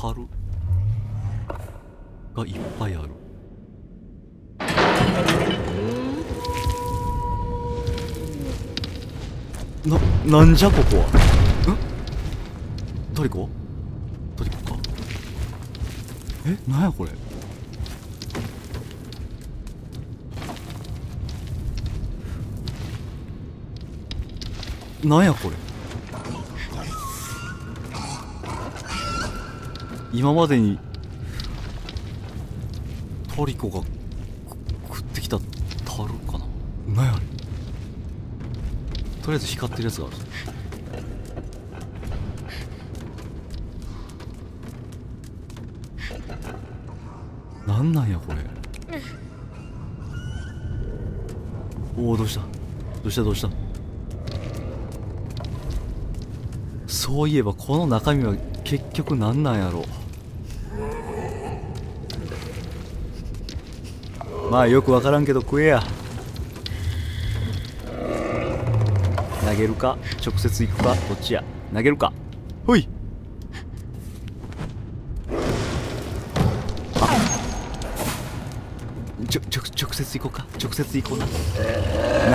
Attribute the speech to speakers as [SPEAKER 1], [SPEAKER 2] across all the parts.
[SPEAKER 1] 樽がいっぱいある。な、なんじゃここは？んトリコ？トリコか？え、なんやこれ？なんやこれ？今までにトリコがく食ってきた樽かな。なんやあれ？とりあえず光ってるやつがある。なんなんやこれ。おおどうした？どうした？どうした？そういえばこの中身は結局何なんやろまあよくわからんけど食えや。投げるか？直接行くか？どっちや。投げるか？ほい。あ。ちょちょ直接行こうか。直接行こうな。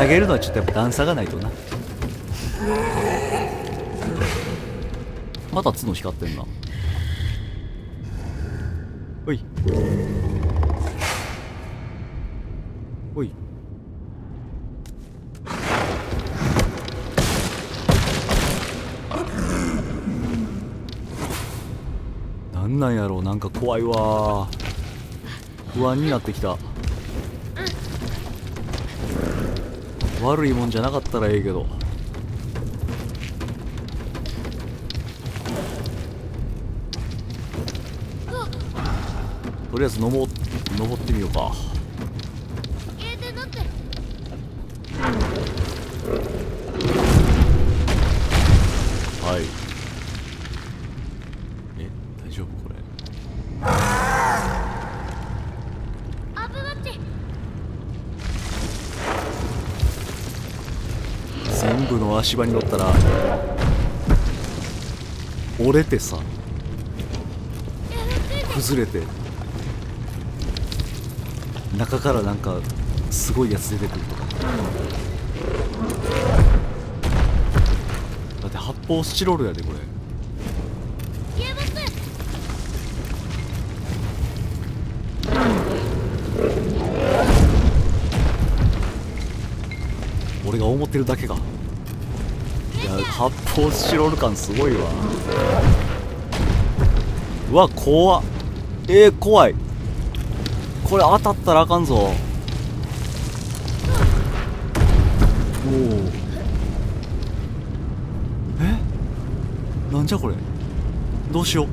[SPEAKER 1] 投げるのはちょっとやっぱ段差がないとな。まだ角光ってんな。なんか怖いわ。不安になってきた。悪いもんじゃなかったらええけど。とりあえず登登ってみようか。全部の足場に乗ったら折れてさ崩れて中からなんかすごいやつ出てくるとか。だって発泡スチロールやでこれ。俺が思ってるだけか。発泡スチロール感すごいわ。うわ怖っ。えー、怖い。これ当たったらあかんぞ。おおえ？なんじゃこれ？どうしよう。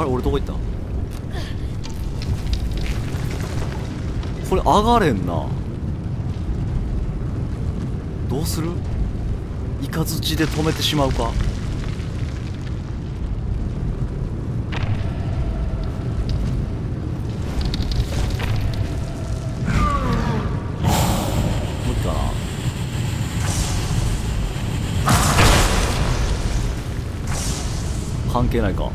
[SPEAKER 1] あれ俺どこ行った？これ上がれんな。どうする？イカズチで止めてしまうか？無理かな関係ないか。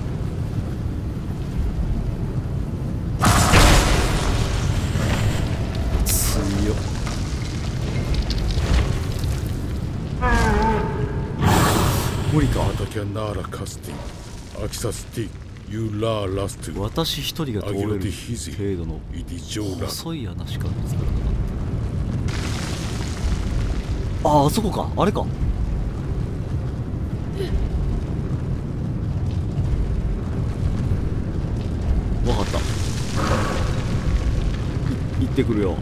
[SPEAKER 1] キャナーラ
[SPEAKER 2] カスティアキサステユーラーラスト
[SPEAKER 1] 私一人が通れる程度のイディジョーラ細しか見あ,あそこかあれか。わかった。行ってくるよ。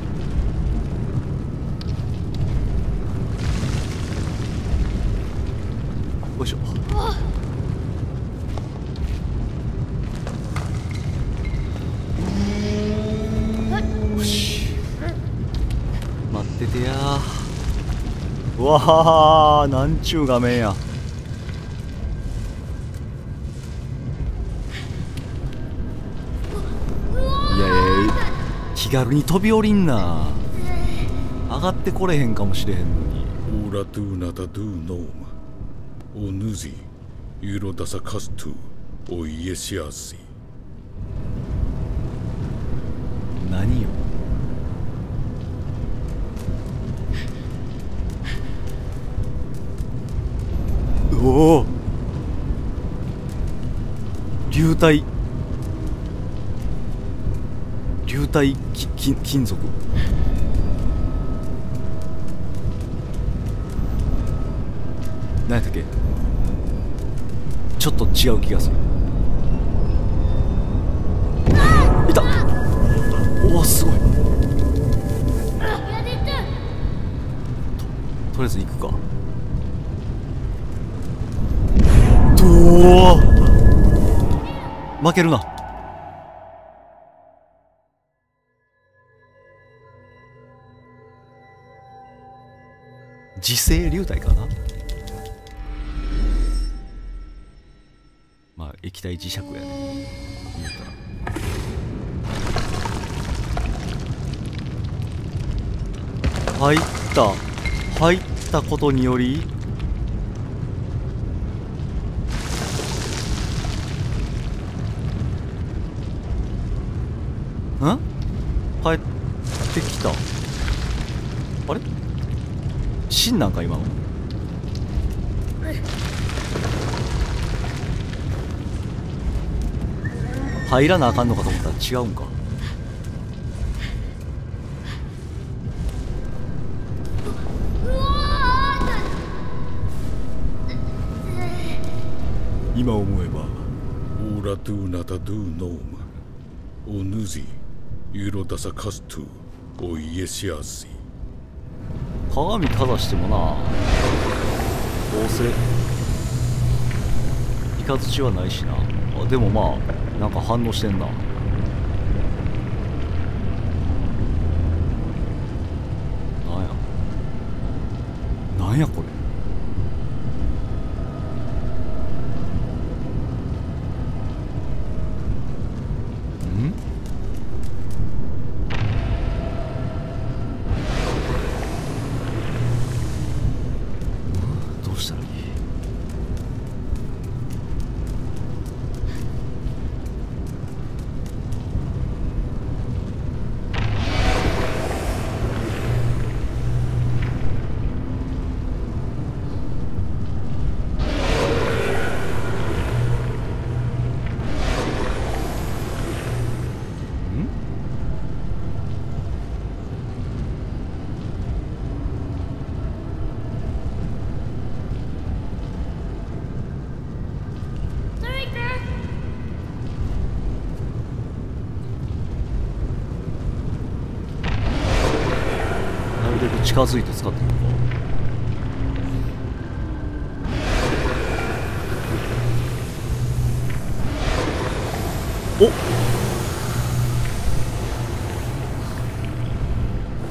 [SPEAKER 1] ててや。うわあなんちゅう画面や。いやいや気軽に飛び降りんな。上がってこれへんかもしれへんのに。
[SPEAKER 2] Uratuna Tadu Noma, Onuzi, ユーロダサカストゥおイエシアシ
[SPEAKER 1] 何よおお流体。流体きき金属。何やったっけ？ちょっと違う気がする。いた！おおすごい。
[SPEAKER 3] やれた
[SPEAKER 1] とりあえず行くか。どお負けるな。磁性流体かな？まあ液体磁石やね。言うたら。入った。入ったことにより帰ってきた。あれ？死んなんか今の？入らなあかんのかと思ったら違うんか。今思えば
[SPEAKER 2] オーラドゥーナタドゥーノーム。オヌジユーロダサカストゥおイエシアシ
[SPEAKER 1] 鏡かざしてもな。どうせ。雷はないしな。あでもまあなんか反応してんな。なんや。なんやこれ。近づいて使ってみるか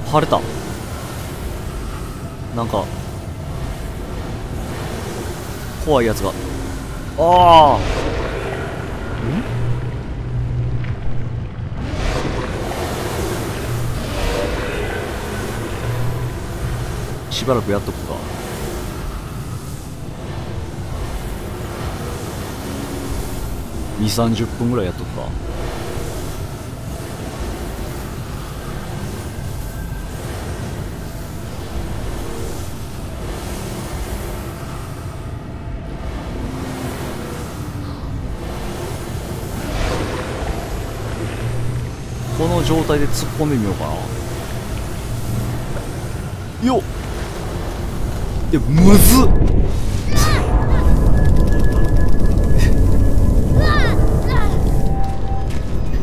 [SPEAKER 1] お晴れた。なんか怖いやつが。ああしばらくやっとくか。2 3 0分ぐらいやっとくか。この状態で突っ込んでみようかなよっいやむずっ。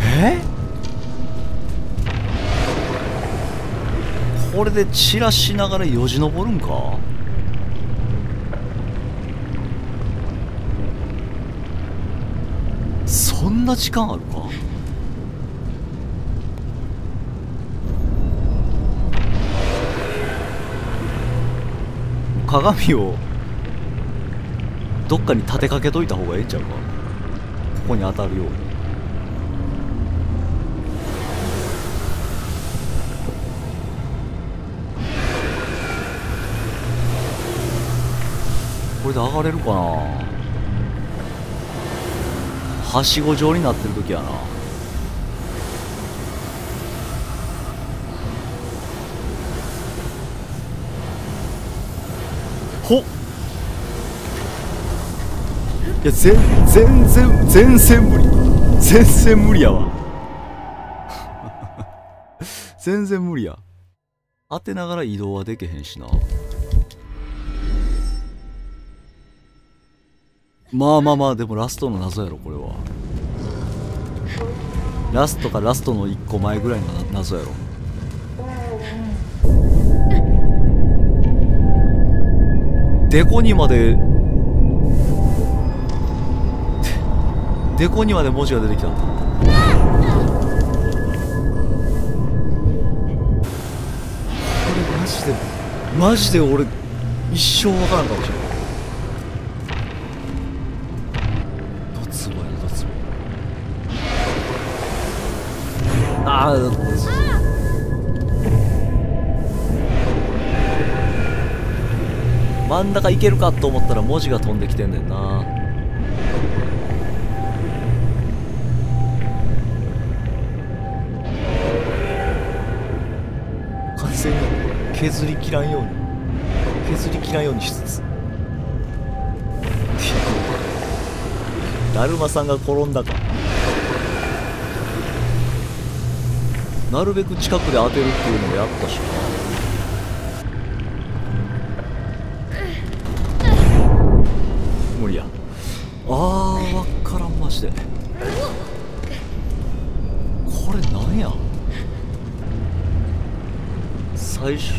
[SPEAKER 1] え？これでチラしながらよじ登るんか？そんな時間あるか？鏡をどっかに立てかけといた方がええんちゃうか？ここに当たるように。これで上がれるかな？はしご状になってる時やなほっいや全全然全然無理。全然無理やわ。全然無理や。当てながら移動はできへんしな。まあまあまあでもラストの謎やろこれは。ラストかラストの1個前ぐらいの謎やろ。デコにまでデコにまで文字が出てきたこれマジでマジで俺一生わからんかもしれないドツボやなドツボ。ああ真ん中いけるかと思ったら文字が飛んできてんねんな。削り切らんように。削り切らんようにしつつ。だるまさんが転んだか。なるべく近くで当てるっていうのもやったしな。無理や。あーわからんマジで。これなんや？最初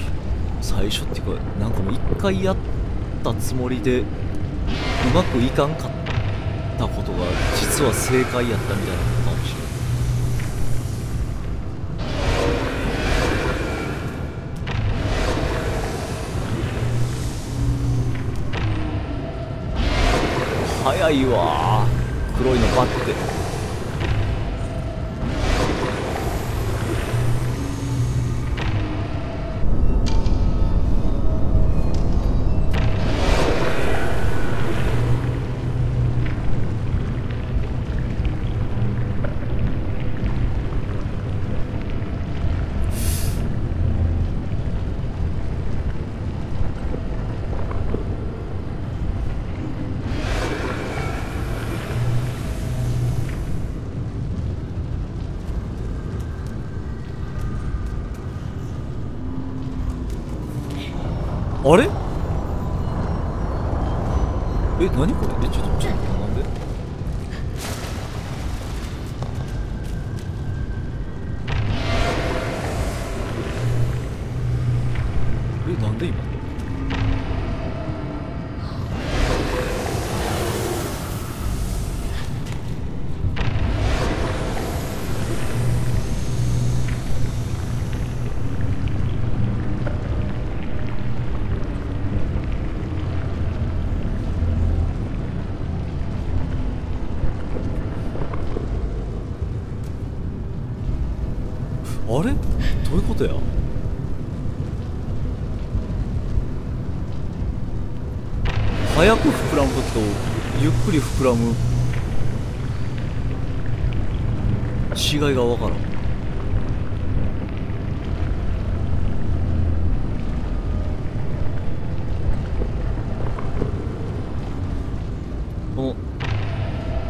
[SPEAKER 1] 最初っていうかなんかもう一回やったつもりでうまくいかんかったことが実は正解やったみたいなことかもし。れない早いわ黒いのバッてこの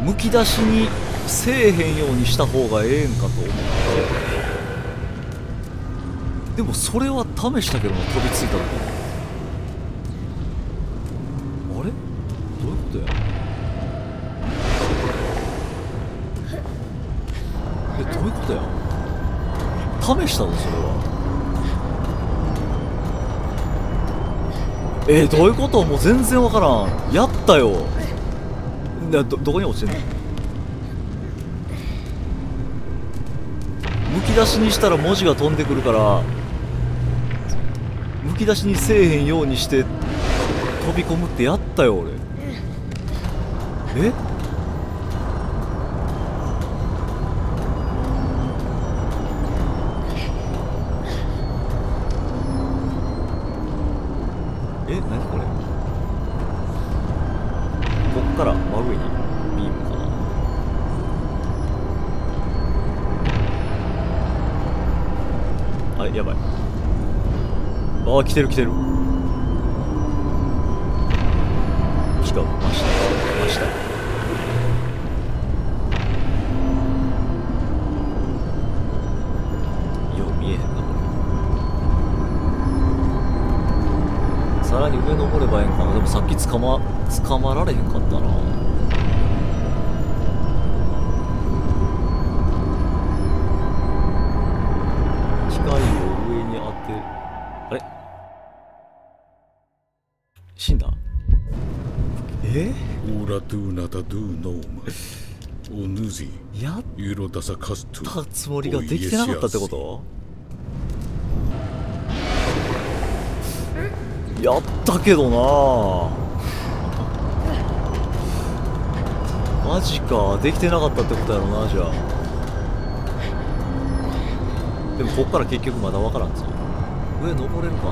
[SPEAKER 1] むき出しにせえへんようにした方がええんかと思ってでもそれは試したけどな飛びついた時あれ？どういうことや？えどういうことや？試したのそれは？えどういうこと？もう全然わからん。やったよ。どどこに落ちてんの？むき出しにしたら文字が飛んでくるからむき出しにせえへんようにして飛び込むってやったよ俺。ええ？来てる来てる。しかも真下真下よう見えへんなこれ。さらに上登ればええんかな。でもさっき捕ま捕まられへんかなやっ.たつもりができてなかったってこと？やったけどな。マジか。できてなかったってことやろなじゃあ。でもこっから結局まだ分からんぞ。上登れるか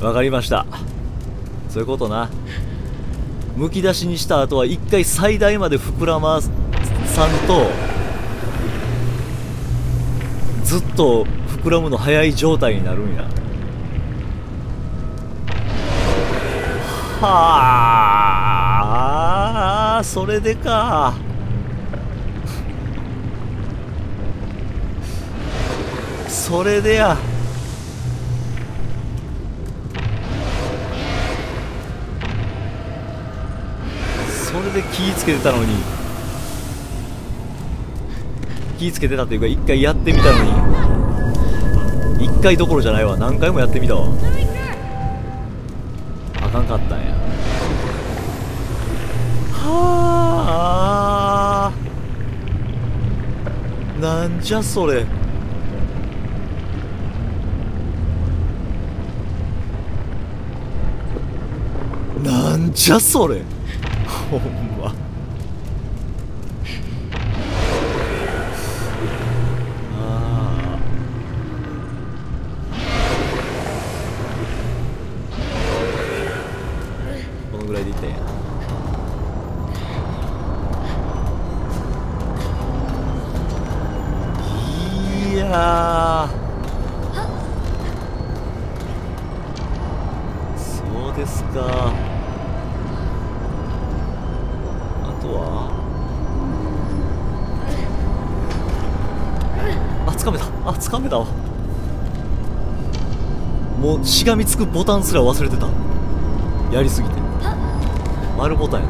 [SPEAKER 1] な。わかりました。そういうことなむき出しにした後は一回最大まで膨らまさんとずっと膨らむの早い状態になるんや。はあそれでか。それでや。それで気ぃつけてたのに。気ぃつけてたというか一回やってみたのに。一回どころじゃないわ。何回もやってみたわ。あかんかったんや。はあなんじゃそれ。なんじゃそれ。痛。しがみつくボタンすら忘れてた。やりすぎて。丸ボタンや。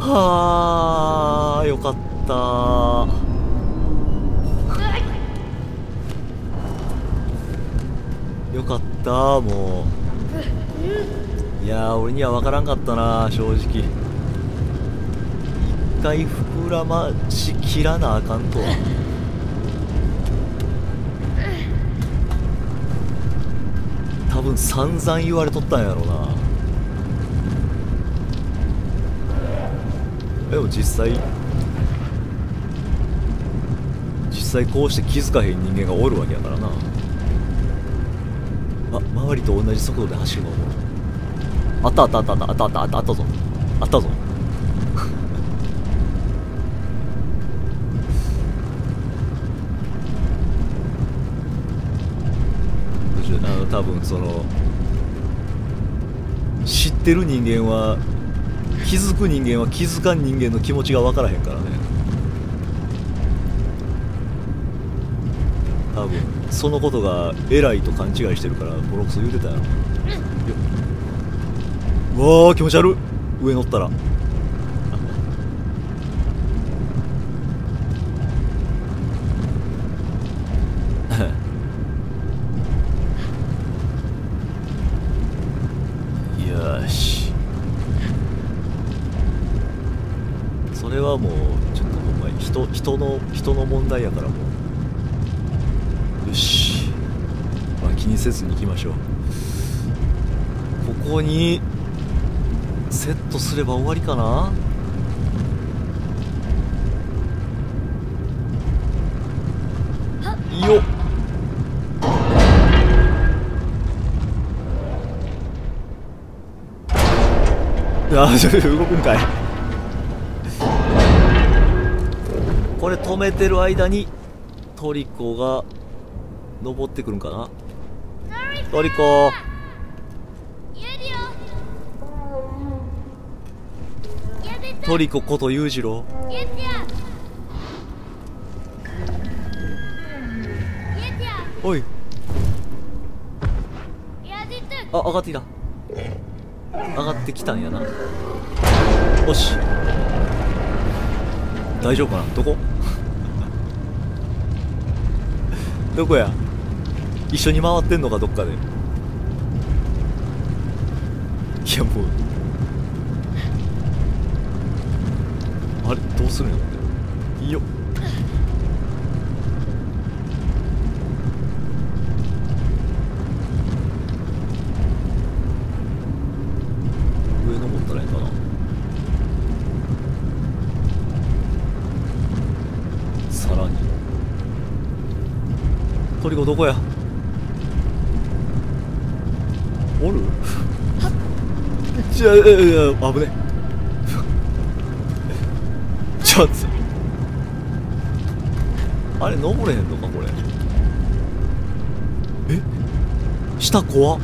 [SPEAKER 1] はあよかった。よかったもう。いや俺には分からんかったな正直。一回膨らましきらなあかんとは。分散々言われとったんやろうな。でも実際実際こうして気づかへん人間がおるわけやからな。あ周りと同じ速度で走るのも。あったあったあったあったあったあったあったぞ。あったぞ。多分その知ってる人間は気づく人間は気づかん人間の気持ちが分からへんからね。多分そのことが偉いと勘違いしてるからボロクソ言うてたやろ。ようわー気持ち悪い上乗ったらせずに行きましょう。ここにセットすれば終わりかな？よっ。あちょっと動くんかい。これ止めてる間にトリコが登ってくるんかな？トリコトリコこと裕次郎。おい。あ
[SPEAKER 3] た。
[SPEAKER 1] 上がってきた。上がってきたんやな。よし。大丈夫かな？どこ？どこや？一緒に回ってんのかどっかで。いやもう。あれ？どうするんやいいよ。上登ったらいいかな。さらに。トリコどこや？ちゃ危ねちょっと。あれ登れへんのかこれ。え？下怖っ。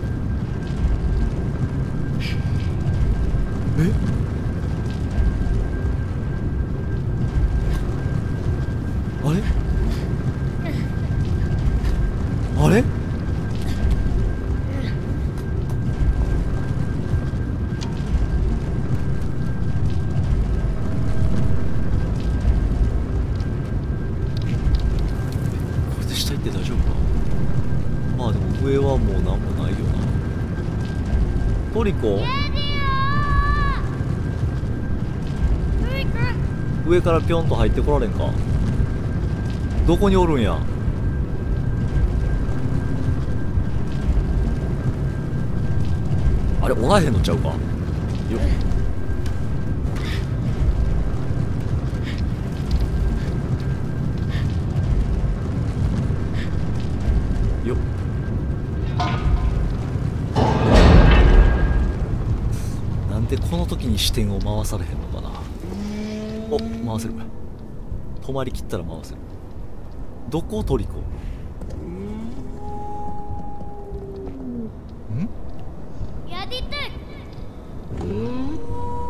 [SPEAKER 1] と入ってこられんか。どこにおるんや。あれおらへんのちゃうか。よ。よ。なんでこの時に視点を回されへんのかな。回せる。止まりきったら回せる。どこトリコん？
[SPEAKER 3] やでた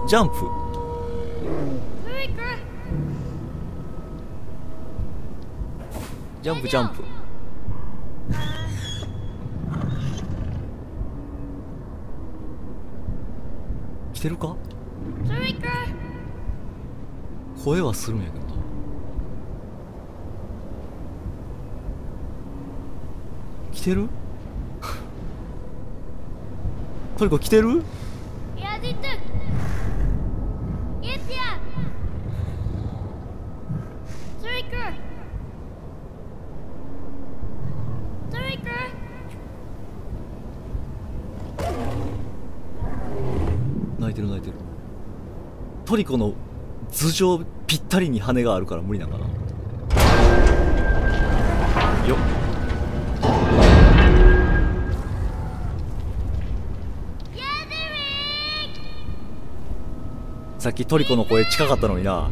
[SPEAKER 1] ジャンプ。ジャンプジャンプ。来てるか
[SPEAKER 3] トリコ
[SPEAKER 1] 声はするんやけど。な来てる？トリコ来てる？
[SPEAKER 3] て
[SPEAKER 1] る。トリコの頭上ぴったりに羽があるから無理なんかな。よっ。さっきトリコの声近かったのにな。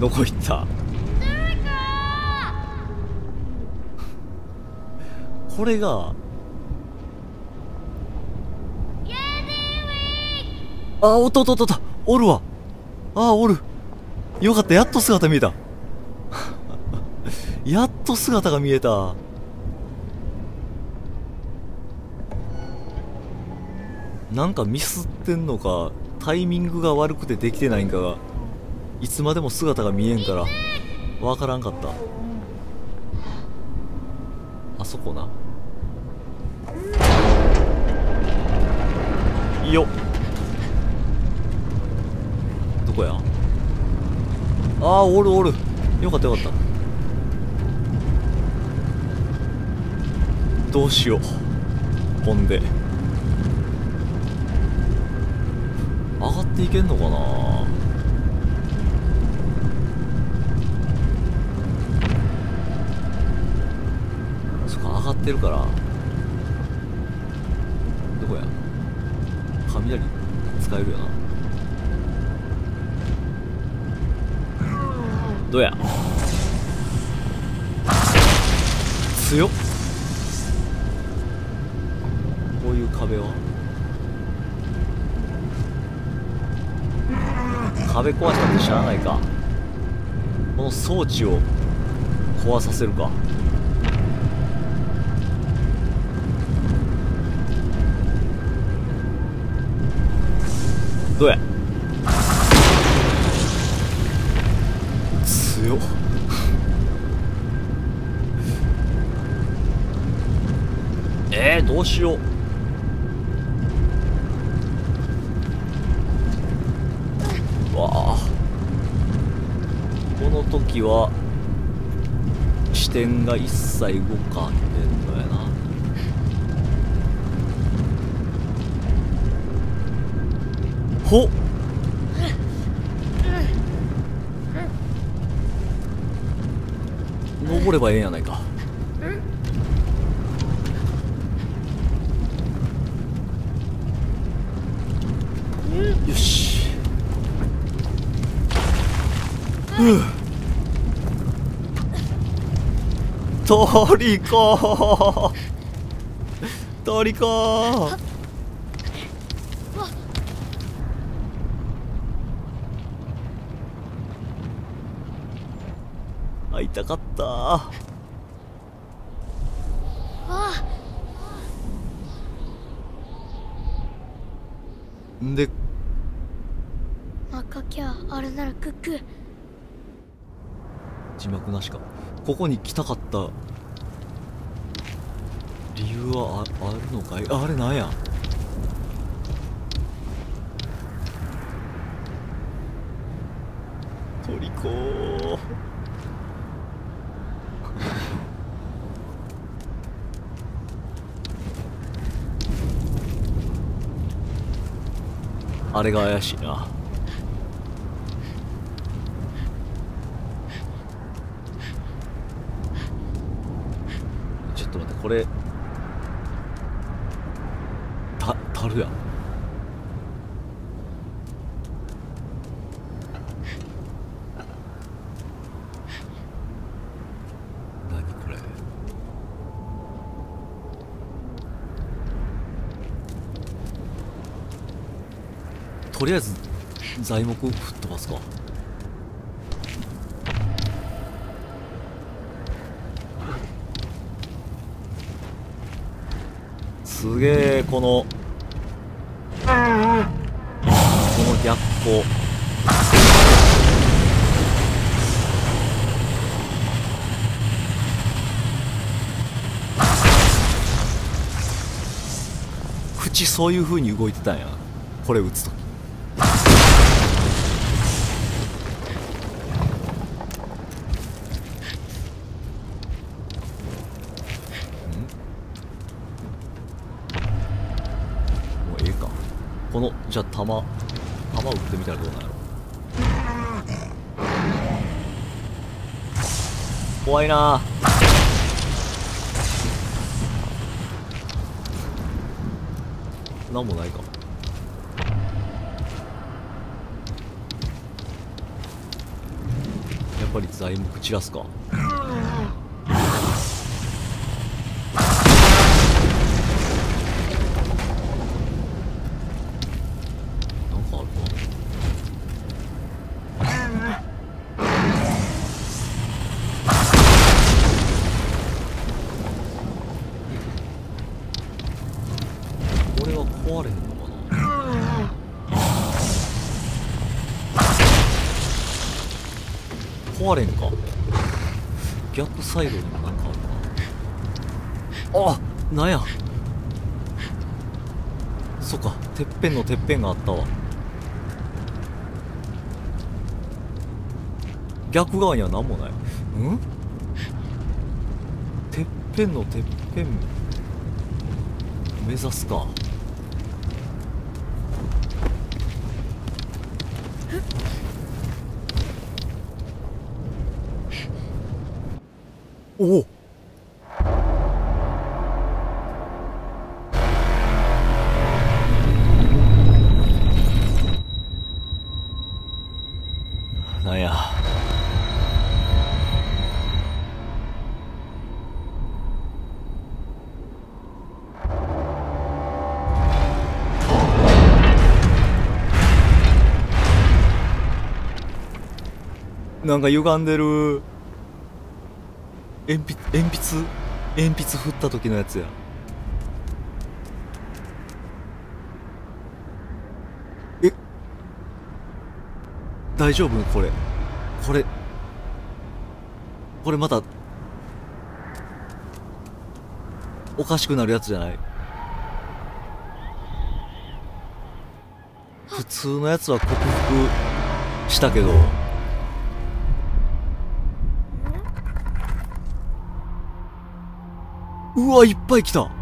[SPEAKER 1] どこ行った？これがあおっとおっとおっとおるわ。あおる。よかったやっと姿見えた。やっと姿が見えた。なんかミスってんのかタイミングが悪くてできてないんかがいつまでも姿が見えんからわからんかった。あそこな。よ。どこや？ああおるおる。よかったよかった。どうしよう。ほんで。上がっていけんのかな？そっか上がってるから。どこや？使えるよな。どうや？強っ。こういう壁は？壁壊したって知らないか。この装置を壊させるか。強っ。えー、どうしよう。うわあこの時は視点が一切動かん。でほっ。登ればええんやないか。よし。ふう。トリコトリコ会いたかった。
[SPEAKER 3] わ
[SPEAKER 1] んで
[SPEAKER 3] あ赤きゃあれならクック。
[SPEAKER 1] 字幕なしか。ここに来たかった。理由はああるのかい？ああれなんや？トリコーあれが怪しいな。ちょっと待ってこれたたるやん何これとりあえず材木吹っ飛ばすか。すげえこのこの逆光。口そういう風に動いてたんや。これ打つとじゃあ弾弾撃ってみたらどうなんやろ怖いな。なんもないか。やっぱり材木散らすか。ぺんのてっぺんがあったわ。逆側には何もない。ん？てっぺんのてっぺん目指すか。なんか歪んでる鉛筆鉛筆鉛筆振った時のやつや。え？大丈夫？これ。これ。これまたおかしくなるやつじゃない？普通のやつは克服したけど。うわいっぱい来た。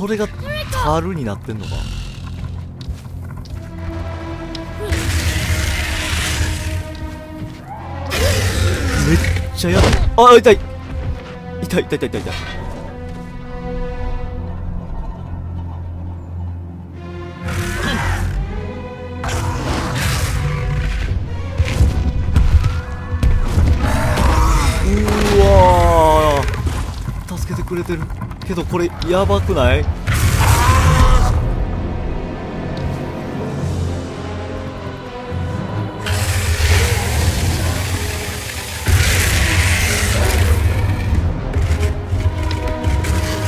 [SPEAKER 1] それが樽になってんのか。めっちゃやばいあ痛い痛い。痛い痛い痛い痛い。れてるけどこれやばくない？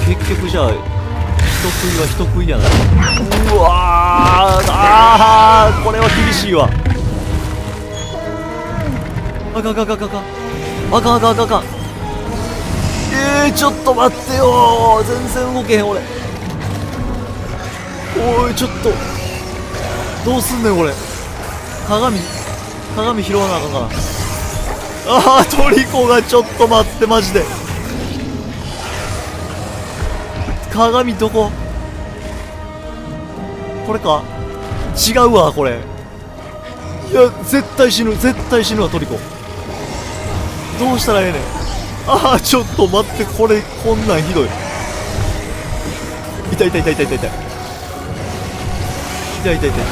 [SPEAKER 1] 結局じゃあ人食いは人食いやな。いうわーあーこれは厳しいわ。あかあかあかあかあかあかあかあかえー、ちょっと待ってよ。全然動けへん俺。おいちょっと。どうすんねんこれ。鏡鏡拾わなあかんから。ああトリコがちょっと待ってマジで。鏡どこ？これか？違うわこれ。いや絶対死ぬ絶対死ぬわトリコ。どうしたらええねん？ああちょっと待ってこれこんなんひどい。痛い痛い痛い痛い痛い痛い。痛い痛い痛い痛い。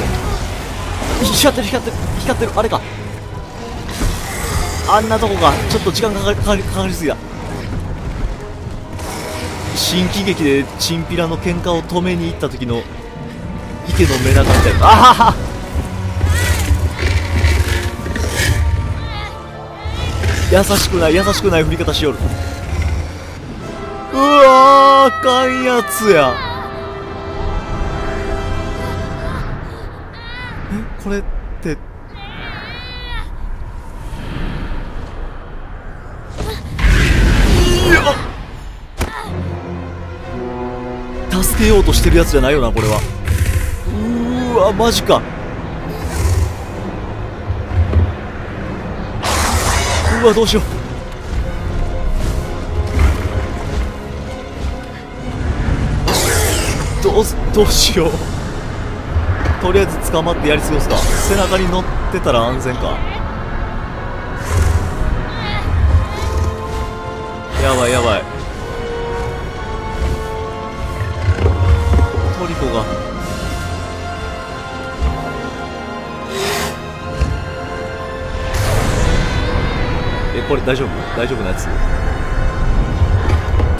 [SPEAKER 1] 光ってる光ってる光ってる。あれか。あんなとこか。ちょっと時間かかりかかりかかりすぎだ。新喜劇でチンピラの喧嘩を止めに行った時の池のメダカみたいな。あはは。優しくない優しくない振り方しよる。うわあかんやつや。えこれって。助けようとしてるやつじゃないよなこれは。うーわマジか。うわどうしよう。どうどうしよう。とりあえず捕まってやり過ごすか。背中に乗ってたら安全か。やばいやばい。トリコが。これ大丈夫？大丈夫なやつ？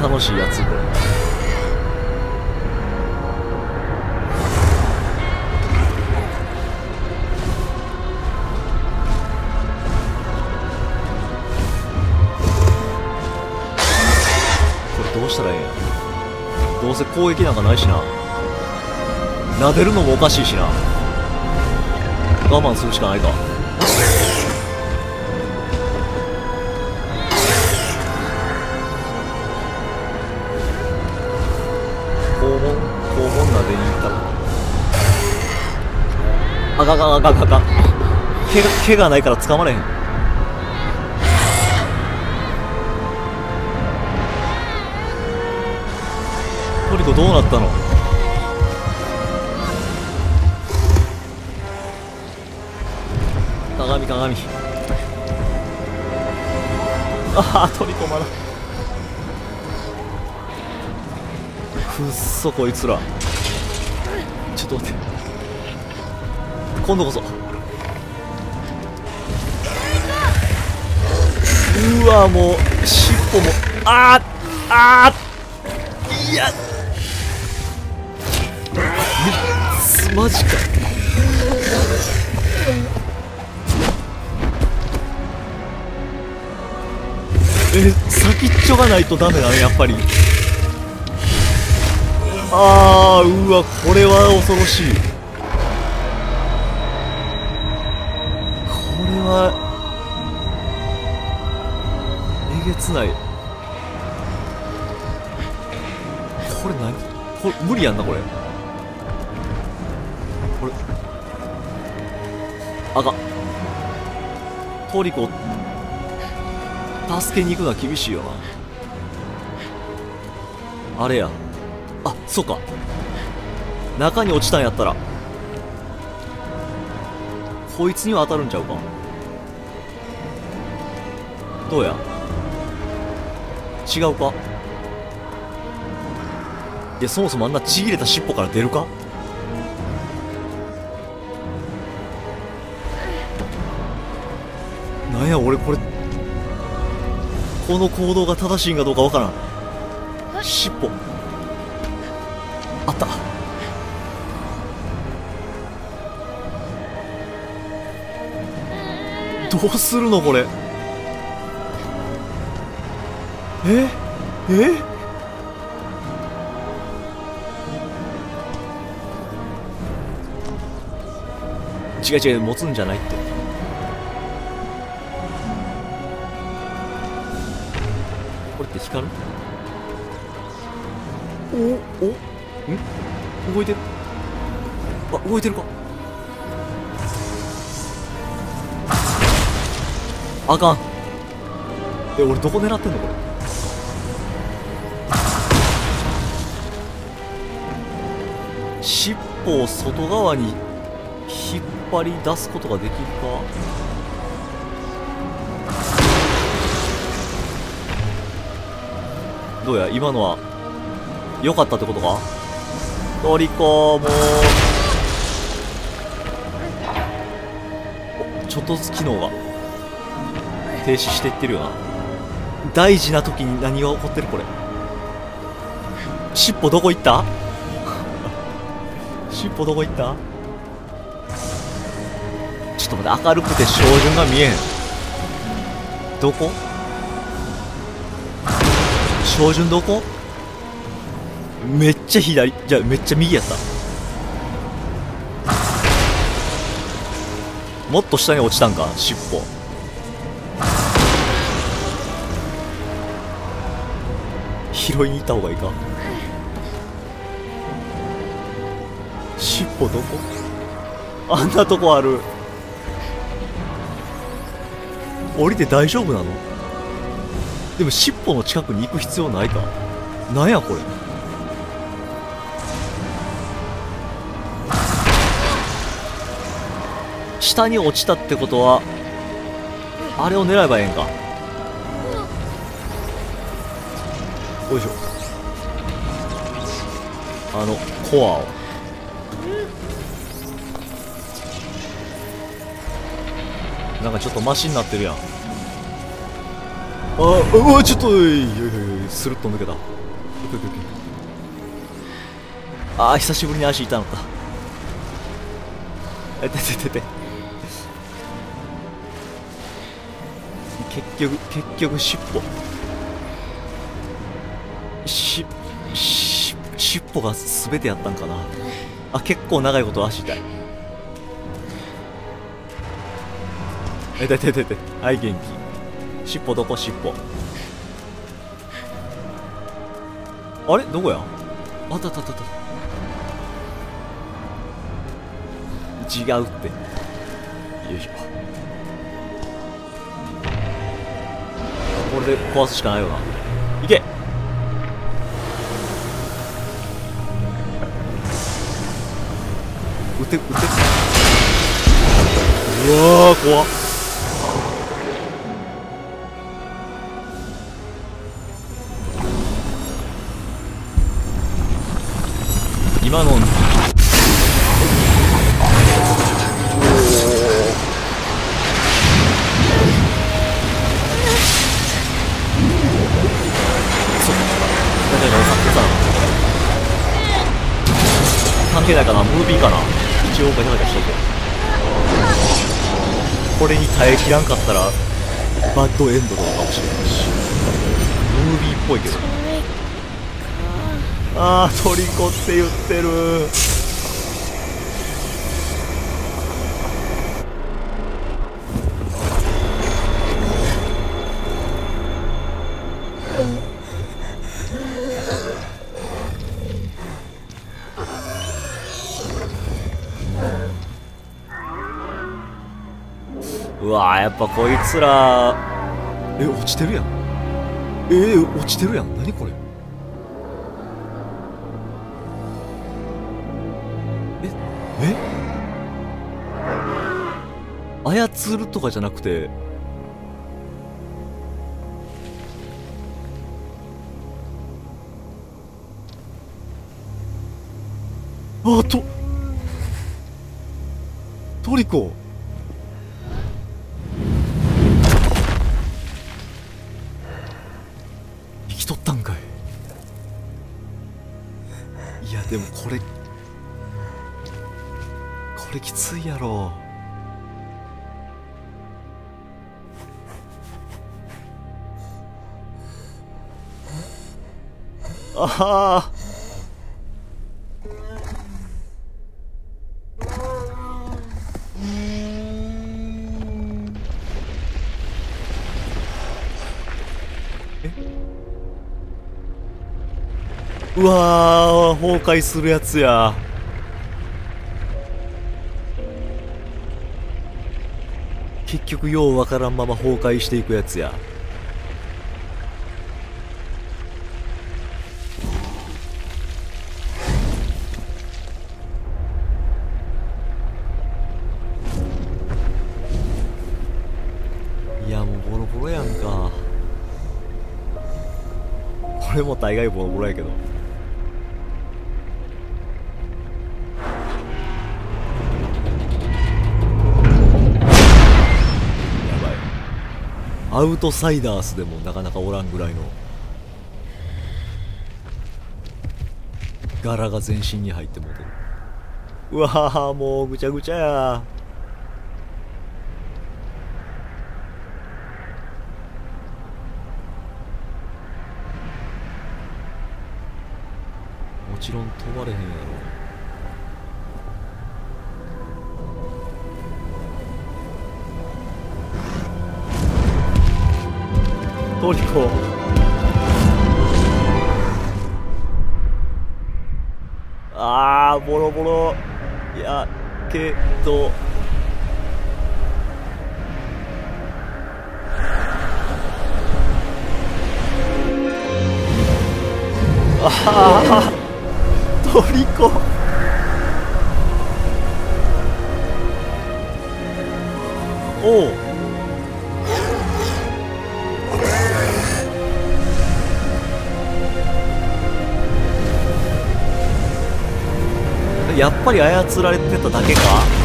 [SPEAKER 1] 楽しいやつ？これどうしたらええや？どうせ攻撃なんかないしな。撫でるのもおかしいしな。我慢するしかないか。あかんあかんあかかん毛が毛がないから掴まれへん。トリコどうなったの？鏡鏡。ああトリコまだ。くっそこいつら。ちょっと待って。今度こそ。うわもう尻尾も。あーあー。いや。マジか。え先っちょがないとダメだねやっぱり。あーうわこれは恐ろしい。えげつない。これ何？これ無理やんなこれ。これ。あかトリコ助けに行くのは厳しいよな。あれやあそうか。中に落ちたんやったら。こいつには当たるんちゃうか。どうや？違うか？いやそもそもあんなちぎれた尻尾から出るか？なんや俺これ。この行動が正しいんかどうかわからん。尻尾。あった。どうするのこれ？え？え？違う違う持つんじゃないって。これって光る？おお？ん？動いてる？あ動いてるか。あかん。え俺どこ狙ってんのこれ？尻尾を外側に引っ張り出すことができるか？どうや？今のは良かったってことか？トリコもちょっとずつ機能が停止していってるよな。大事な時に何が起こってるこれ？尻尾どこ行った？尻尾どこ行った？ちょっと待って明るくて照準が見えん。どこ？照準どこ？めっちゃ左。じゃあめっちゃ右やった。もっと下に落ちたんか尻尾。拾いに行った方がいいか。尻尾どこ？あんなとこある。降りて大丈夫なの？でも尻尾の近くに行く必要ないか？なんやこれ？下に落ちたってことはあれを狙えばええんか？よいしょ。あのコアを。なんかちょっとマシになってるやん。あうわちょっとスルッと抜けた。あー久しぶりに足痛なったえてててて結局結局尻尾。尻しし尻尾が全てやったんかな。あ結構長いこと足痛いえ痛い痛い痛い痛いはい元気。尻尾どこ尻尾。あれ？どこや？あったあったあった。あった違うって。よいしょ。これで壊すしかないよな。いけ！撃て撃て。うわー怖っさ関係ないかなムービーかな。一応ガチャガチャしとけこれに耐えきらんかったらバッドエンドとかかもしれないし。ムービーっぽいけど。あートリコって言ってる。うわやっぱこいつら。え落ちてるやん。えー、落ちてるやん。何これ。ええ？操るとかじゃなくて。あとトリコ。いやろああうわー崩壊するやつや。結局ようわからんまま崩壊していくやつや。いやもうボロボロやんか。これも大概ボロボロやけど。アウトサイダースでもなかなかおらんぐらいの柄が全身に入ってもうてる。うわーもうぐちゃぐちゃや。トリコあーボロボロ。やけど。ああトリコ。おう。やっぱり操られてただけか？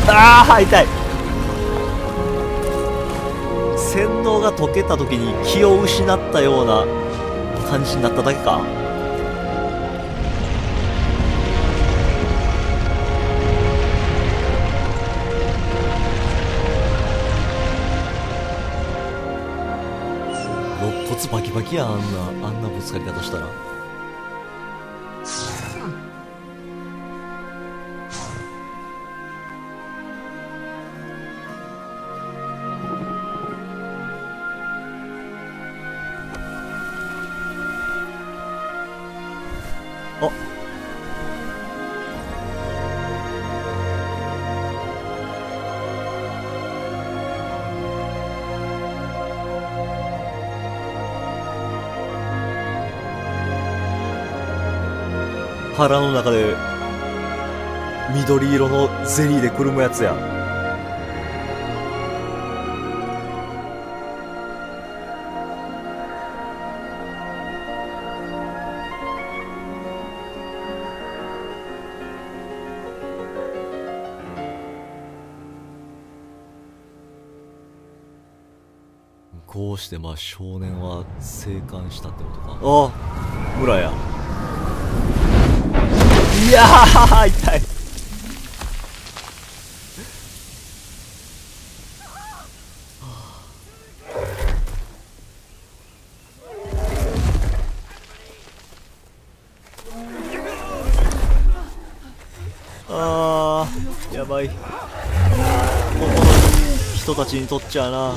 [SPEAKER 1] ああ痛い。洗脳が解けた時に気を失ったような感じになっただけか？肋骨バキバキやあんなあんなぶつかり方したら。腹の中で緑色のゼリーでくるむやつや。こうしてまあ少年は生還したってことか。あ村や。いやー痛い。あーやばい。ここの人たちにとっちゃな。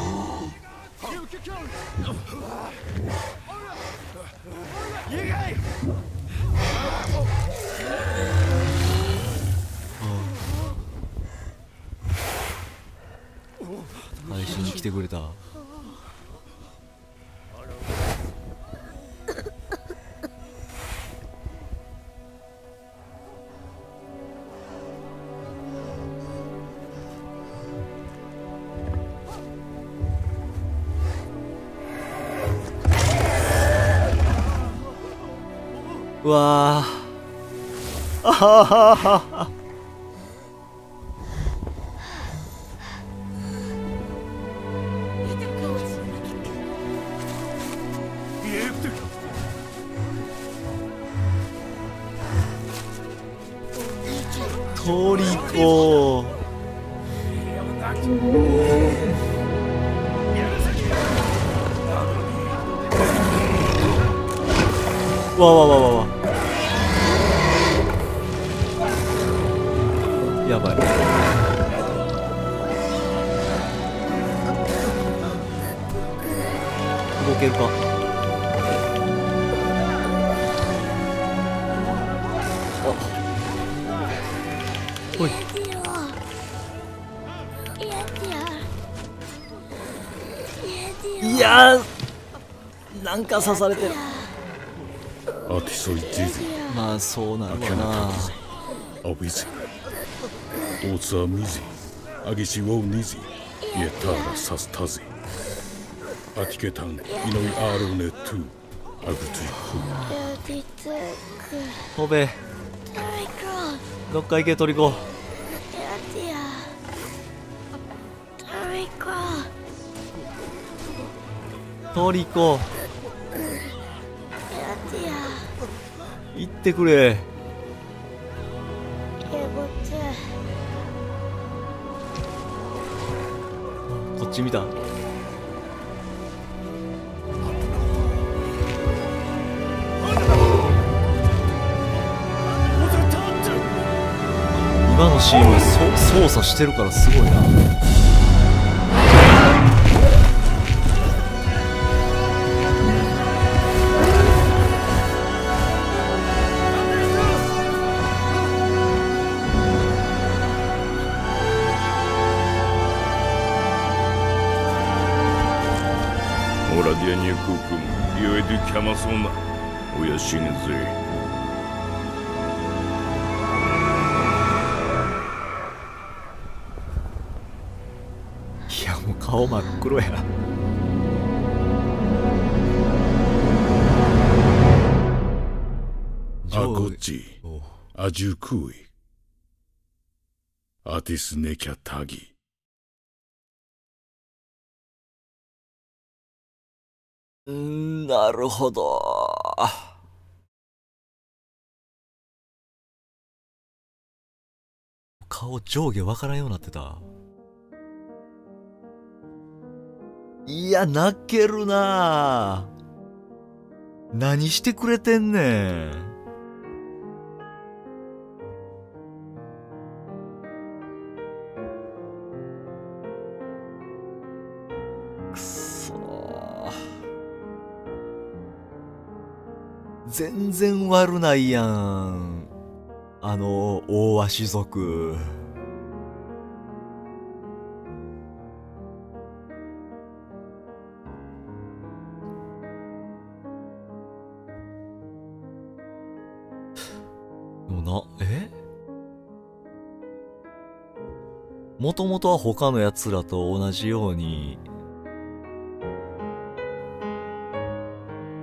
[SPEAKER 1] ーあは刺されてる。
[SPEAKER 2] アティソイジズ
[SPEAKER 1] まあそうなるわな。
[SPEAKER 2] アウィズオーツアミズアギシウォウニズイエターラサスタズアティケタンイノイアーロネトゥ。アグトゥイ
[SPEAKER 1] 飛べ。どっか行けトリコトリコ行ってくれ。こっち見た。今のシーンはそ操作してるからすごいな
[SPEAKER 4] ラディアニュククム、ヨエデュキャマソーナ、おや死ぬぜ。
[SPEAKER 1] いやもう顔真っ黒や
[SPEAKER 2] アゴチ
[SPEAKER 1] お
[SPEAKER 2] アジュクイアティスネキャタギ
[SPEAKER 1] なるほど。顔上下わからんようになってた。いや泣けるな何してくれてんねん全然悪ないやん。あの大鷲族。もなえ？もともとは他の奴らと同じように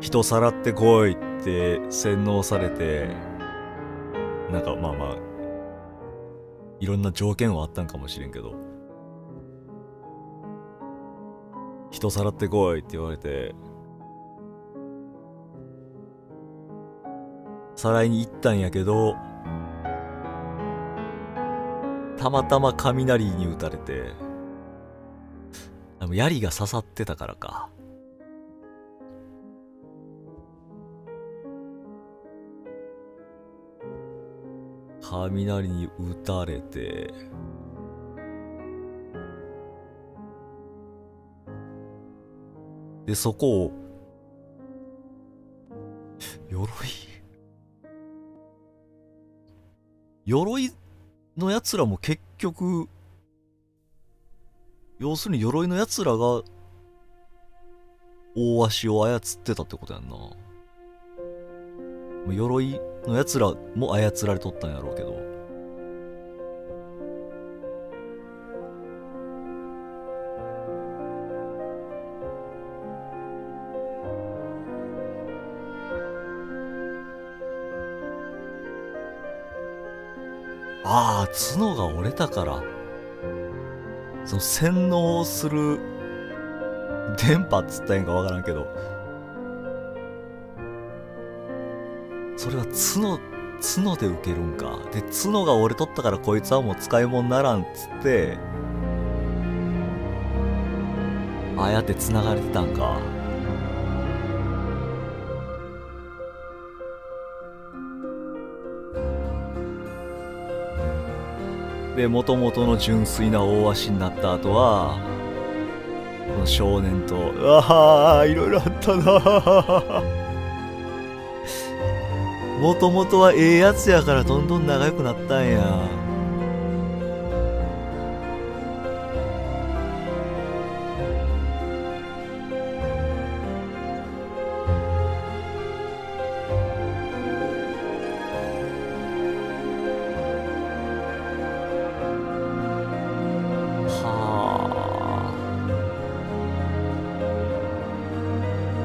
[SPEAKER 1] 人さらってこいって洗脳されてなんかまあまあいろんな条件はあったんかもしれんけど。人さらってこいって言われてさらいに行ったんやけどたまたま雷に打たれて槍が刺さってたからか。雷に打たれて。でそこを鎧？鎧のやつらも結局要するに鎧のやつらが大足を操ってたってことやんな。鎧のやつらも操られとったんやろうけど。ああ角が折れたから。その洗脳する電波っつったんやんかわからんけど。それは角角で受けるんか。で角が折れとったからこいつはもう使い物にならんっつってああやって繋がれてたんか。で元々の純粋な大足になった後はこの少年と「ああいろいろあったなもともとはええやつやからどんどん仲良くなったんや。は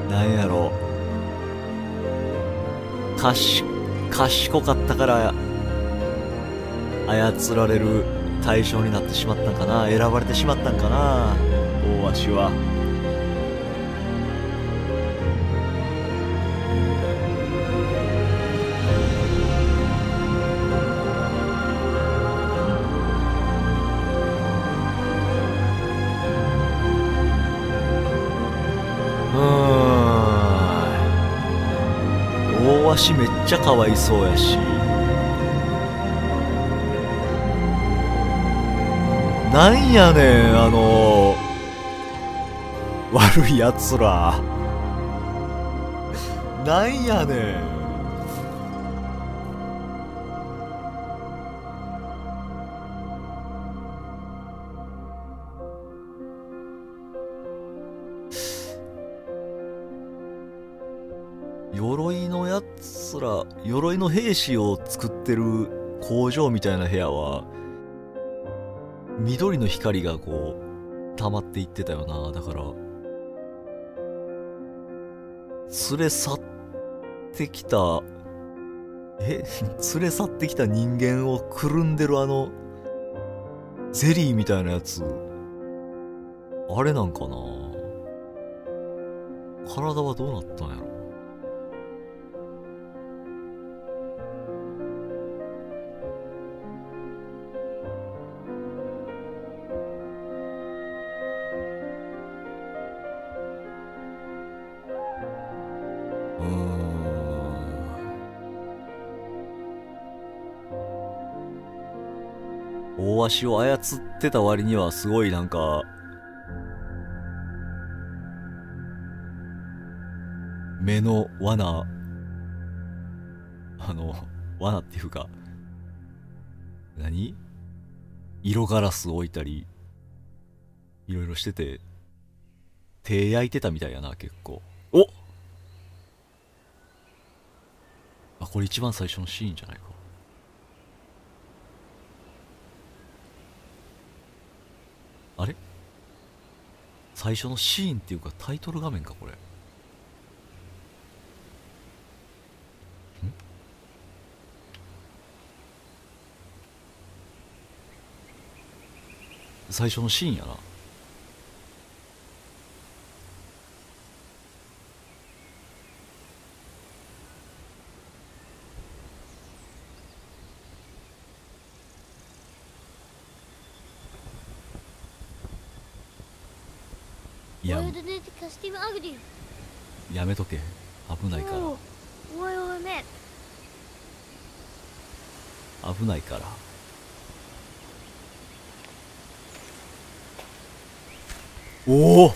[SPEAKER 1] あ。なんやろ。うかし賢かったから操られる対象になってしまったんかな選ばれてしまったんかな大鷲は。ちゃかわいそうやし。なんやねんあの悪いやつら。なんやねん。の兵士を作ってる工場みたいな部屋は緑の光がこう溜まっていってたよな。だから連れ去ってきたえ？連れ去ってきた人間をくるんでるあのゼリーみたいなやつ。あれなんかな？体はどうなったんやろ？足を操ってた割にはすごいなんか目の罠あの罠っていうか何？色ガラス置いたりいろいろしてて手焼いてたみたいやな結構。おあこれ一番最初のシーンじゃないかあれ最初のシーンっていうかタイトル画面かこれ。ん？最初のシーンやな。やめとけ。危ないから。
[SPEAKER 3] Oh.
[SPEAKER 1] 危ないから。おお。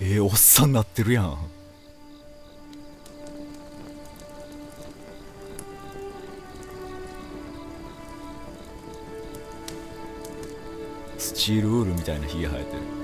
[SPEAKER 1] えー、おっさんなってるやんチールウールみたいなひげ生えてる。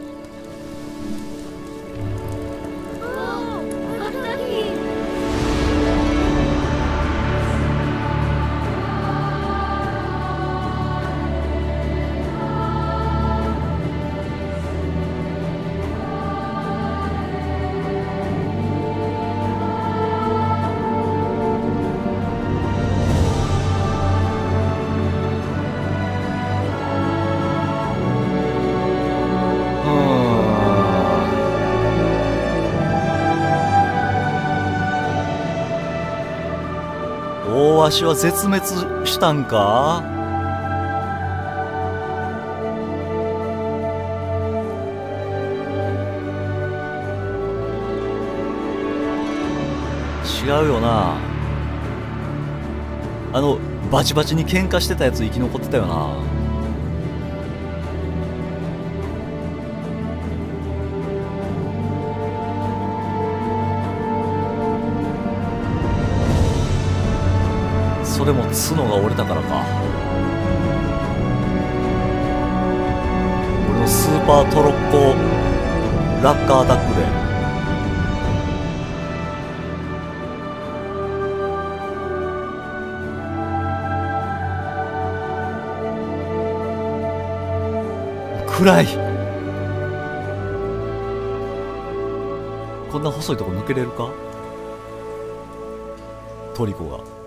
[SPEAKER 1] 大鷲は絶滅したんか？違うよな。あのバチバチに喧嘩してたやつ生き残ってたよな。それも角が折れたからか。俺のスーパートロッコラッカーアタックで。暗い。こんな細いとこ抜けれるか？トリコが。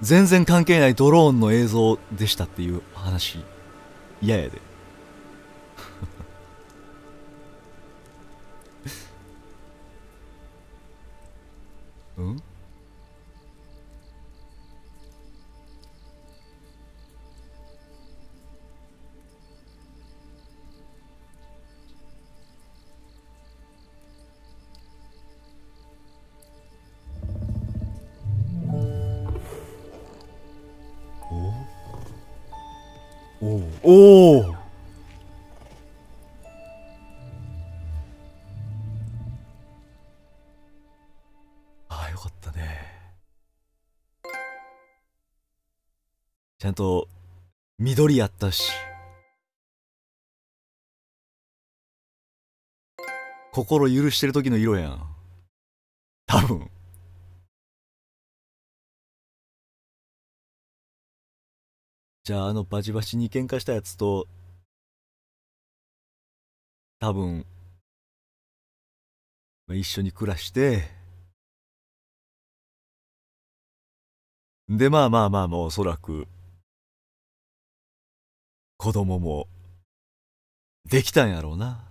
[SPEAKER 1] 全然関係ないドローンの映像でしたっていう話。嫌やで。おおああよかったね。ちゃんと緑やったし。心許してる時の色やん多分じゃああのバチバチに喧嘩したやつと多分一緒に暮らしてでまあまあまあまあおそらく子供もできたんやろうな。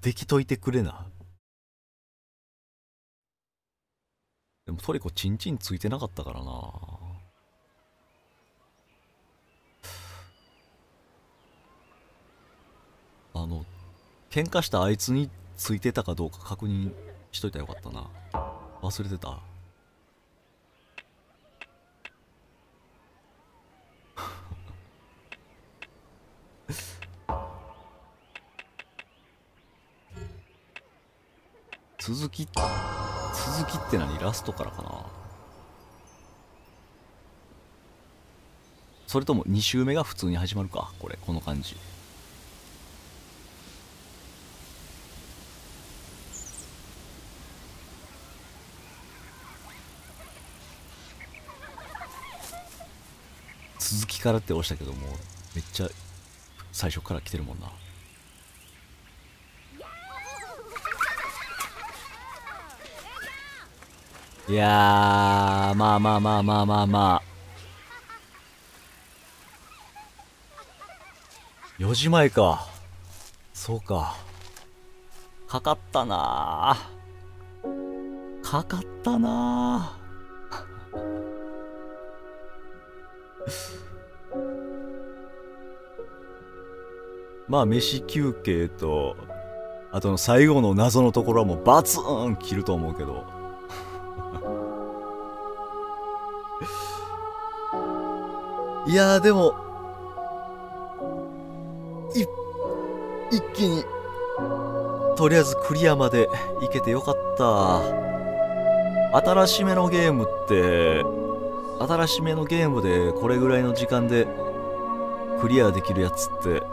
[SPEAKER 1] できといてくれな。でもトリコチンチンついてなかったからな。あの喧嘩したあいつについてたかどうか確認しといたらよかったな。忘れてた。続き続きって何？ラストからかな？それとも2周目が普通に始まるか？これこの感じ。からって押したけどもめっちゃ最初から来てるもんな。いやーまあまあまあまあまあまあ。4時前か。そうか。かかったなー。かかったなまあ飯休憩とあとの最後の謎のところはもうバツン切ると思うけど。いやでもい一気にとりあえずクリアまで行けてよかった。新しめのゲームって新しめのゲームでこれぐらいの時間でクリアできるやつって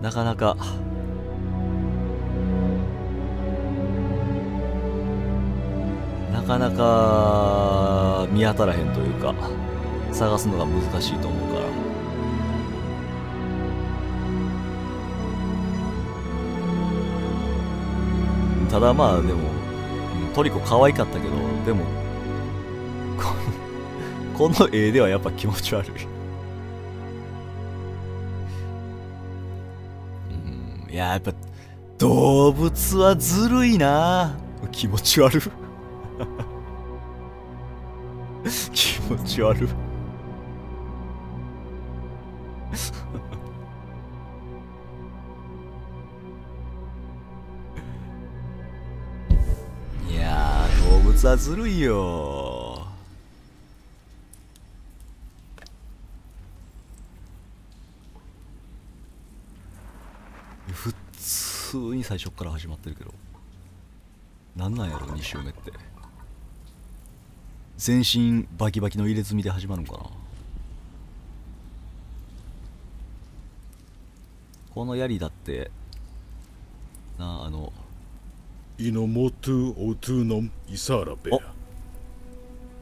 [SPEAKER 1] なかなか。なかなか見当たらへんというか探すのが難しいと思うから。ただまあでもトリコ可愛かったけどでもこの この絵ではやっぱ気持ち悪い。ややっぱ動物はずるいな。気持ち悪い。気持ち悪い。いやー動物はずるいよ普通に最初から始まってるけどなんなんやろ2周目って全身バキバキの入れ墨で始まるのかなこの槍だってなあの
[SPEAKER 2] Inomotu otunum isarabe.
[SPEAKER 1] Oh.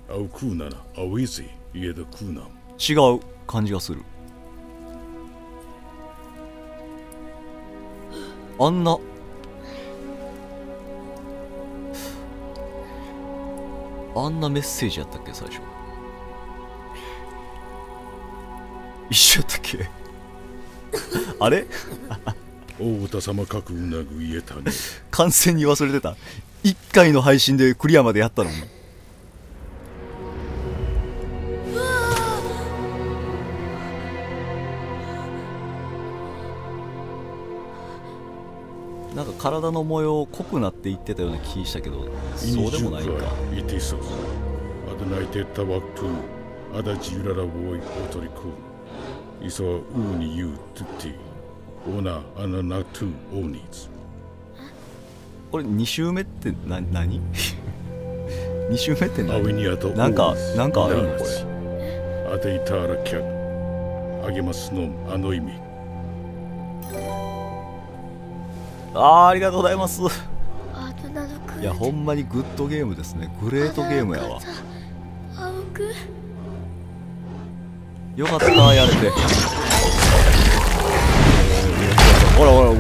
[SPEAKER 2] Au kunana, awizi, ieda kunam.
[SPEAKER 1] 違う感じがするあんなあんなメッセージやったっけ最初。一緒やったっけ？あれ？
[SPEAKER 2] 大田様かくうなぐ家谷。
[SPEAKER 1] 完全に忘れてた。1回の配信でクリアまでやったのに体の模様濃くなって言ってたような気したけどそうでもないか。
[SPEAKER 2] イティソフアドナタワクトリクイソウーニユーツティオ
[SPEAKER 1] これ2周目って何？2周目って何？
[SPEAKER 2] アか
[SPEAKER 1] あるの
[SPEAKER 2] こ
[SPEAKER 1] れ。アデイタラキ
[SPEAKER 2] ャ
[SPEAKER 1] ア
[SPEAKER 2] ゲマスノンアノ
[SPEAKER 1] イーありがとうございますいやほんまにグッドゲームですねグレートゲームやわよかったやれてほらほらもうおお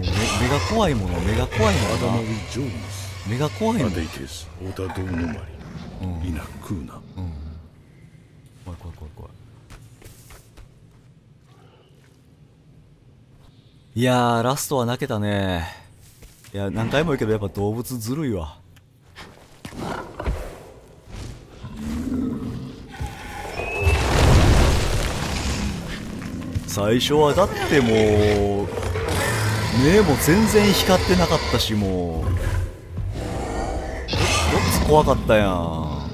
[SPEAKER 1] 目目が怖いもの目が怖いものな.目が怖いもん
[SPEAKER 2] Adeites. Oda do no mari.
[SPEAKER 1] うん、
[SPEAKER 2] Ina kuna.
[SPEAKER 1] 怖い怖い怖いいやーラストは泣けたね。いや何回も言うけどやっぱ動物ずるいわ。最初はだってもう目も全然光ってなかったしもう。ごっつ怖かったやん。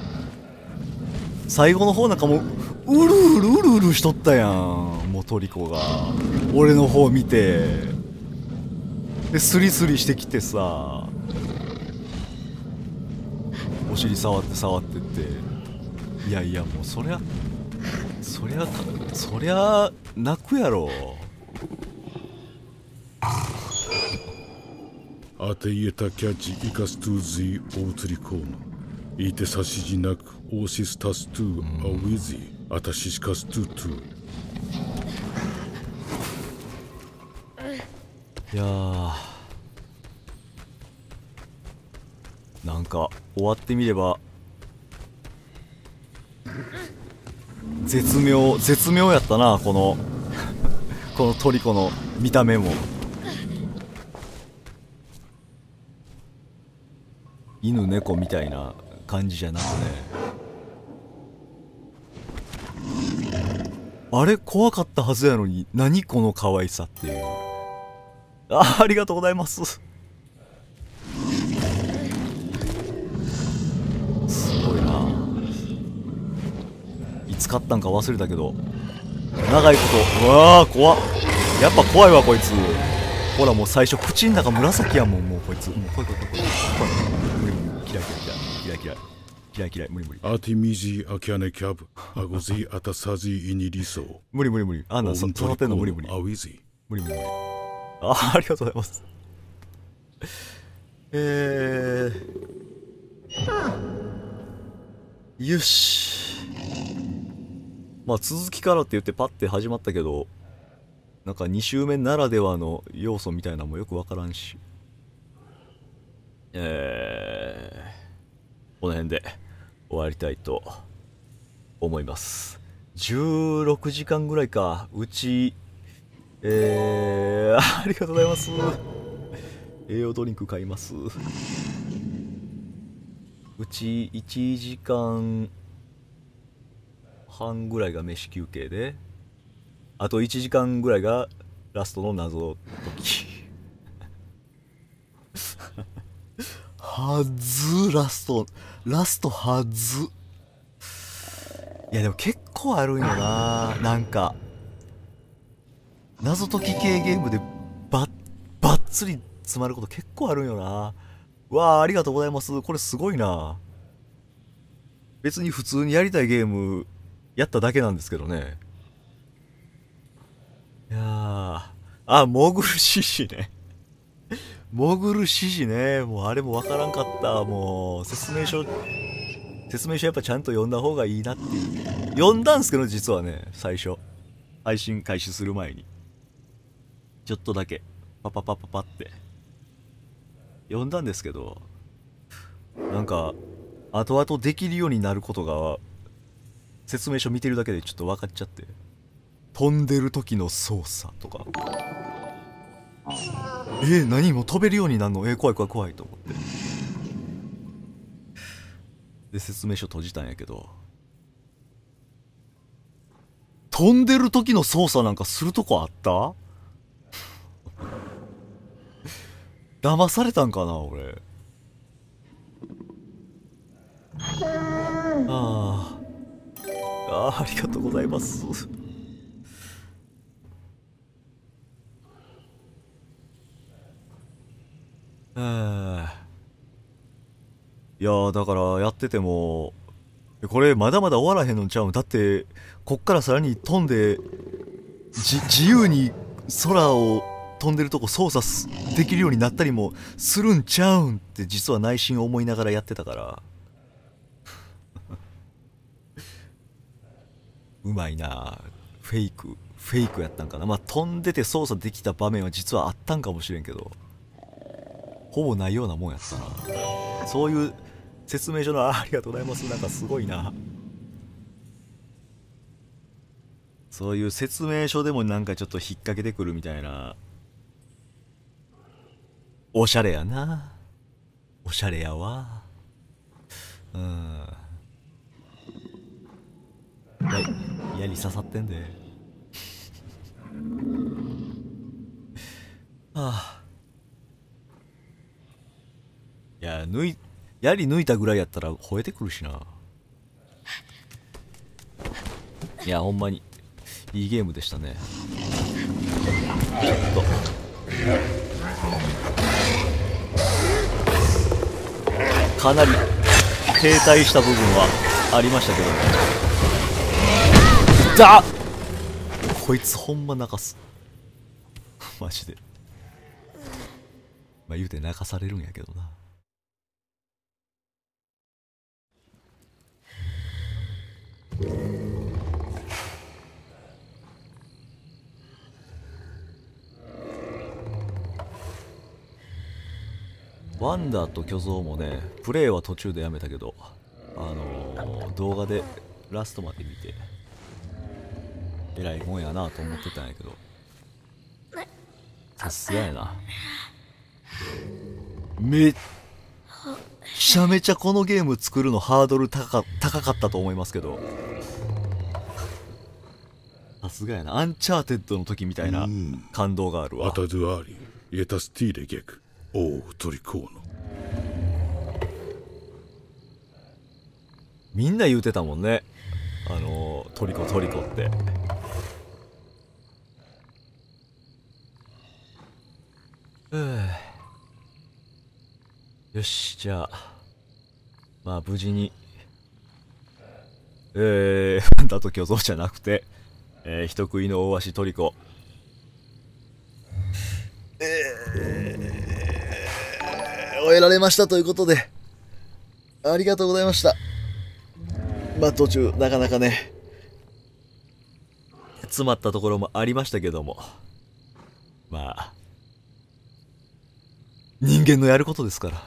[SPEAKER 1] 最後の方なんかもううるうるうるうるしとったやん。トリコが。俺の方見て。でスリスリしてきてさ。お尻触って触ってて。いやいやもうそりゃそりゃそりゃ泣くやろ。
[SPEAKER 2] あて言えたキャッチ
[SPEAKER 1] イカストゥー
[SPEAKER 2] ズイオウトリコーノイテサシジナクオーシスタストゥーアウィズイアタシシカストゥートゥ
[SPEAKER 1] いやなんか終わってみれば絶妙絶妙やったなこの このトリコの見た目も。犬猫みたいな感じじゃなくねあれ怖かったはずやのに何この可愛さっていう。あありがとうございます。すごいな。いつ買ったんか忘れたけど長いこと。うわあ怖っ。やっぱ怖いわこいつ。ほらもう最初口の中紫やもんもうこいつ。もう怖い怖い怖い。怖い怖い無理無理。嫌い嫌い嫌い嫌い嫌い嫌い無理無理
[SPEAKER 2] Atimizi akiane kyab agozi atasazi iniriso.
[SPEAKER 1] 無理無理無理。あんなんそ育てんの無理無理.無理無理無理あありがとうございます。えー、よし。まあ続きからって言ってパッて始まったけどなんか2周目ならではの要素みたいなのもよくわからんし。えー、この辺で終わりたいと思います。16時間ぐらいか。うちえー、ありがとうございます。栄養ドリンク買います。うち1時間半ぐらいが飯休憩で、あと1時間ぐらいがラストの謎解き。はず、ラスト、ラストはず。いやでも結構あるんよな、なんか。謎解き系ゲームでばばっつり詰まること結構あるんよな。わあありがとうございます。これすごいな。別に普通にやりたいゲームやっただけなんですけどね。いやー。あモグル指示ね。モグル指示 ね。もうあれもわからんかった。もう説明書説明書やっぱちゃんと読んだ方がいいなっていう。読んだんすけど実はね最初。配信開始する前に。ちょっとだけパパパパパって。読んだんですけどなんか後々できるようになることが説明書見てるだけでちょっと分かっちゃって。飛んでる時の操作とか。えー、何も飛べるようになるの？えー、怖い怖い怖いと思って。で説明書閉じたんやけど。飛んでる時の操作なんかするとこあった？騙されたんかな俺。あああーありがとうございます。ー。いやだからやっててもこれまだまだ終わらへんのちゃうん。だってこっからさらに飛んでじ自由に空を飛んでるとこ操作できるようになったりもするんちゃうんって実は内心思いながらやってたから。うまいな。フェイク。フェイクやったんかな。まあ飛んでて操作できた場面は実はあったんかもしれんけど。ほぼないようなもんやったな。そういう説明書のあありがとうございます。なんかすごいな。そういう説明書でもなんかちょっと引っ掛けてくるみたいな。おしゃれやな。おしゃれやわ。うん。や矢に刺さってんで。はあ。いや抜い槍抜いたぐらいやったら吠えてくるしな。いやほんまに。いいゲームでしたね。ちょっとかなり停滞した部分はありましたけど。ねだ！こいつほんま泣かす。マジで。まあ言うて泣かされるんやけどなワンダーと巨像もねプレイは途中でやめたけどあのー動画でラストまで見てえらいもんやなと思ってたんやけど。さすがやな。めっちゃめちゃこのゲーム作るのハードル高か高かったと思いますけど。さすがやな。アンチャーテッドの時みたいな感動があるわ。
[SPEAKER 2] Arg. Getas tidigek. Åh, Torikono.
[SPEAKER 1] みんな言うてたもんねあのトリコトリコって よしじゃあまあ無事にえー、ファンダと巨像じゃなくて、えー、人食いの大足トリコえー、終えられましたということでありがとうございました。まあ途中なかなかね詰まったところもありましたけども。まあ人間のやることですから。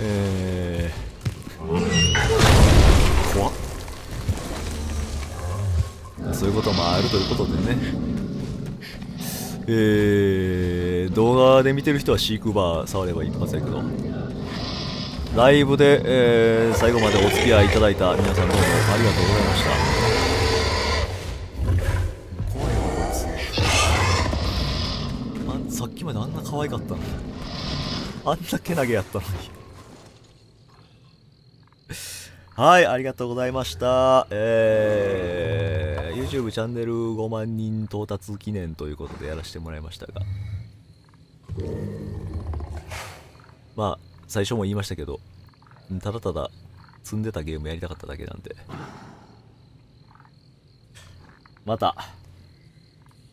[SPEAKER 1] えー、怖っ。そういうこともあるということでね。えー、動画で見てる人は飼育バー触れば一発やけどライブで、えー最後までお付き合いいただいた皆さんどうもありがとうございました。さっきまであんな可愛かったのに。あんなけなげやったのに。はいありがとうございました。えー、YouTube チャンネル5万人到達記念ということでやらせてもらいましたが。まあ最初も言いましたけどただただ積んでたゲームやりたかっただけなんで。また、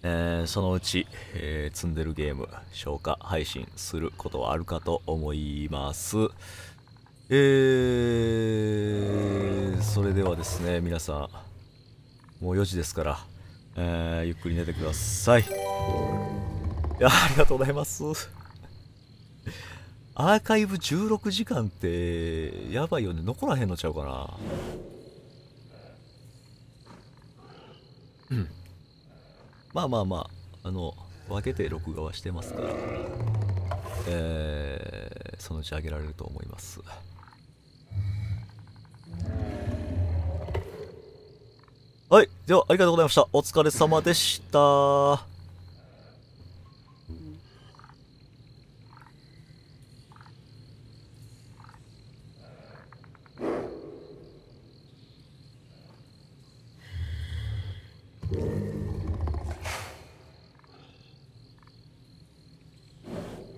[SPEAKER 1] えーそのうち、えー積んでるゲーム消化配信することはあるかと思います。えー、それではですね皆さんもう4時ですから、えーゆっくり寝てください。いやありがとうございます。アーカイブ16時間ってやばいよね。残らへんのちゃうかな。うん。まあまあまああの分けて録画はしてますからえー、そのうち上げられると思います。はいではありがとうございました。お疲れ様でした。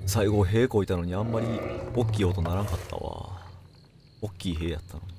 [SPEAKER 1] 最後塀こいたのにあんまり大きい音ならんかったわ。大きい塀やったのに。